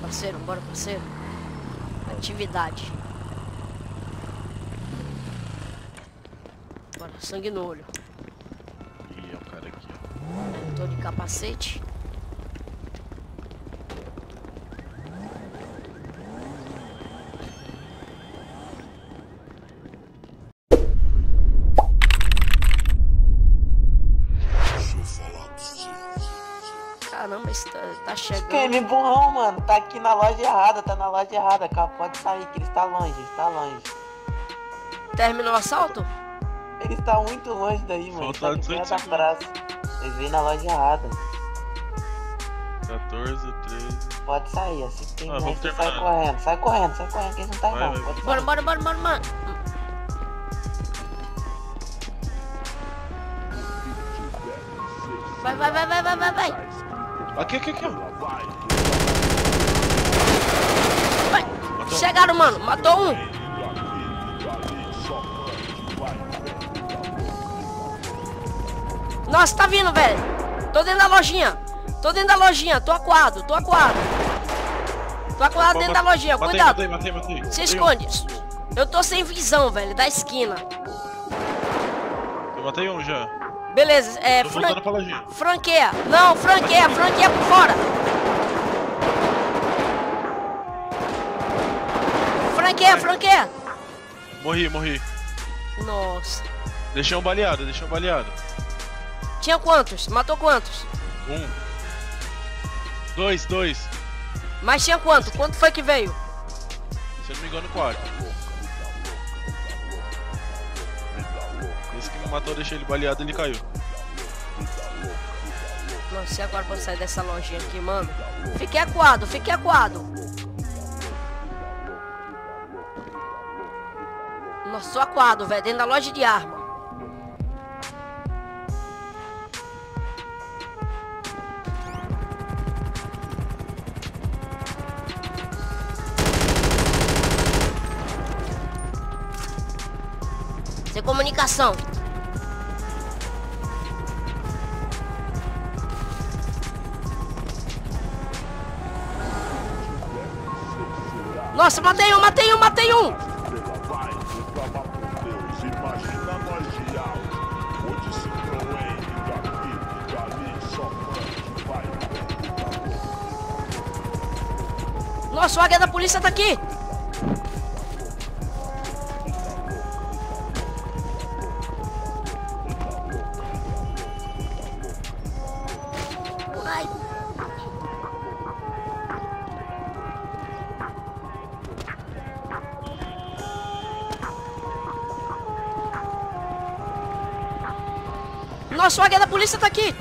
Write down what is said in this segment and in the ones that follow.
parceiro, bora, parceiro. Atividade. Bora, sangue no olho. Ih, é o cara aqui, ó. Tô de capacete. Creme burrão, mano. Tá aqui na loja errada, tá na loja errada, cara. Pode sair, que ele está longe, ele está longe. Terminou o assalto? Ele está muito longe daí, mano. Falta Ele tá no 18 pé da praça. Ele veio na loja errada. 14, 13. Pode sair, assim que tem Ah, gente, vamos sai correndo, sai correndo, sai correndo, que eles não tá Vai, não. Pode bora, bora, bora, bora. Vai, vai, vai, vai, vai, vai, vai. Aqui, aqui, aqui, ó. Chegaram, mano. Matou um. Nossa, tá vindo, velho. Tô dentro da lojinha. Tô dentro da lojinha. Tô acuado, tô acuado. Tô acuado dentro da lojinha. Matei, Cuidado. matei, matei, matei. Se esconde. Eu tô sem visão, velho. Da esquina. Matei um já. Beleza, é. Tô Fran... Franqueia. Não, franqueia. Franqueia por fora. Franqueia, franqueia. Morri, morri. Nossa. Deixei um baleado, deixei um baleado. Tinha quantos? Matou quantos? Um. Dois, dois. Mas tinha quanto? Quanto foi que veio? Se eu não me engano, quatro. Esse que me matou, eu deixei ele baleado ele caiu. Nossa, e agora pra sair dessa lojinha aqui, mano? Fiquei acuado, fiquei acuado. Nossa, sou acuado, velho, dentro da loja de arma. Sem comunicação. Nossa, matei um, matei um, matei um. Nossa, o águia da polícia tá aqui. Nossa, da polícia tá aqui.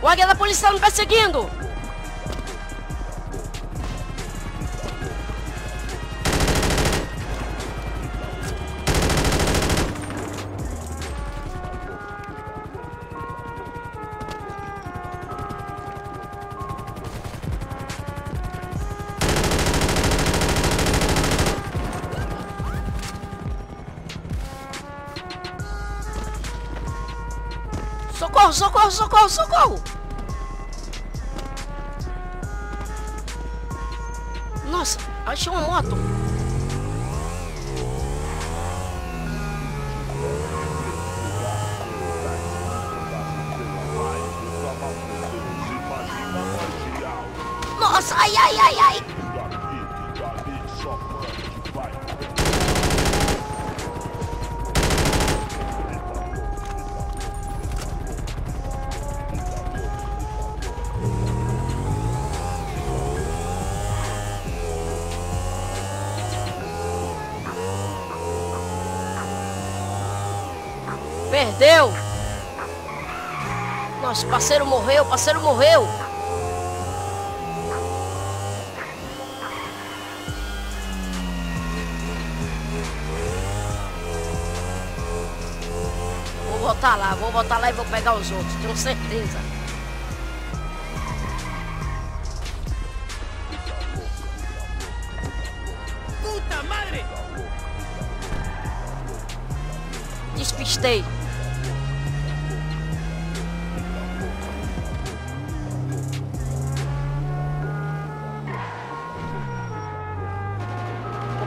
O águia da polícia tá me perseguindo. Socorro, socorro, socorro, socorro! Nossa, achei uma moto. Nossa, ai, ai, ai, ai. Perdeu. Nosso parceiro morreu, parceiro morreu. Vou voltar lá, vou voltar lá e vou pegar os outros, tenho certeza. Puta madre! Despistei.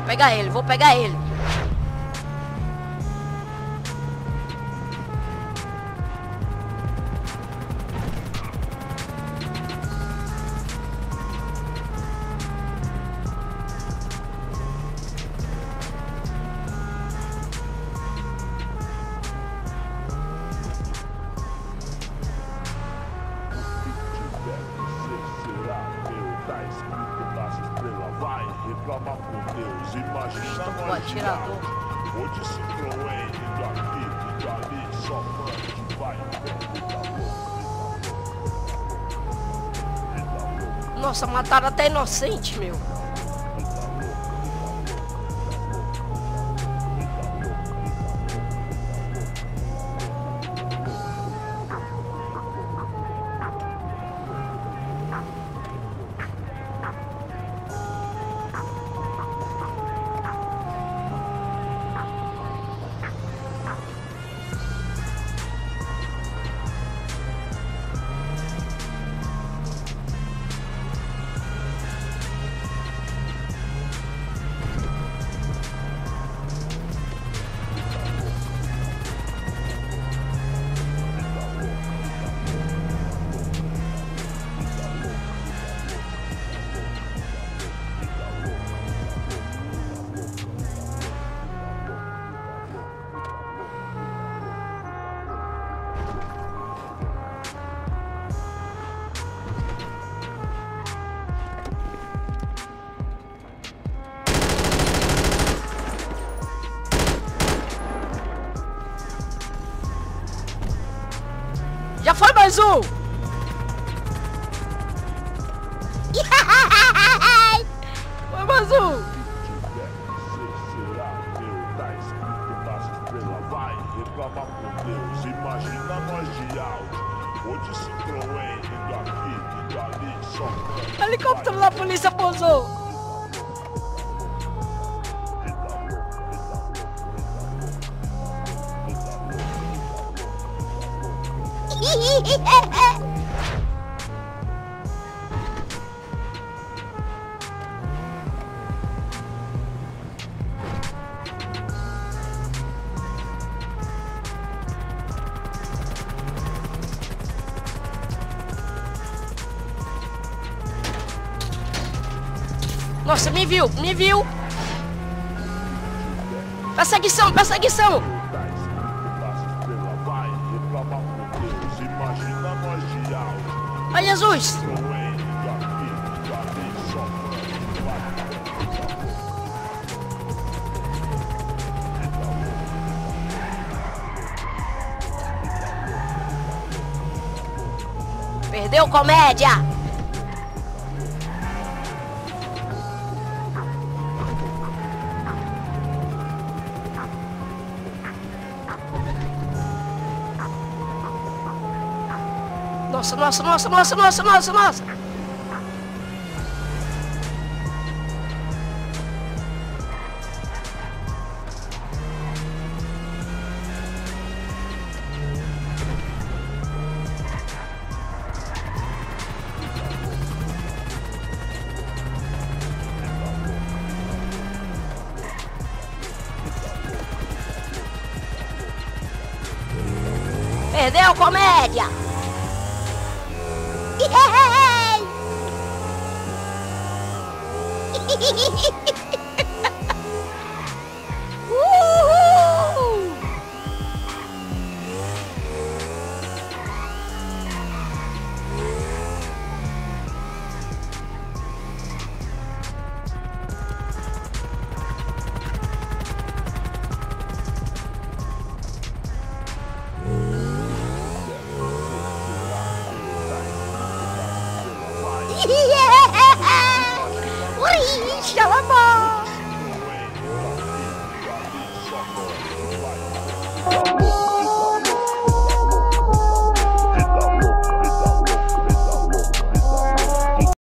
Pegar ele, vou pegar ele. Atirador. alto. Ou de Citroën, indo aqui, indo ali, só frente, vai, Nossa, mataram até inocente, meu. Já foi mais um! Foi mais um! reclamar com Deus, imagina nós de alto. Ou de Citroën, indo aqui, indo ali, só Helicóptero da polícia pousou! Nossa, me viu, me viu! Perseguição, perseguição! Frente, vai, Perdeu comédia! Nossa, nossa, nossa, nossa, nossa, nossa, nossa! Perdeu comédia! yeah! 你想了吗？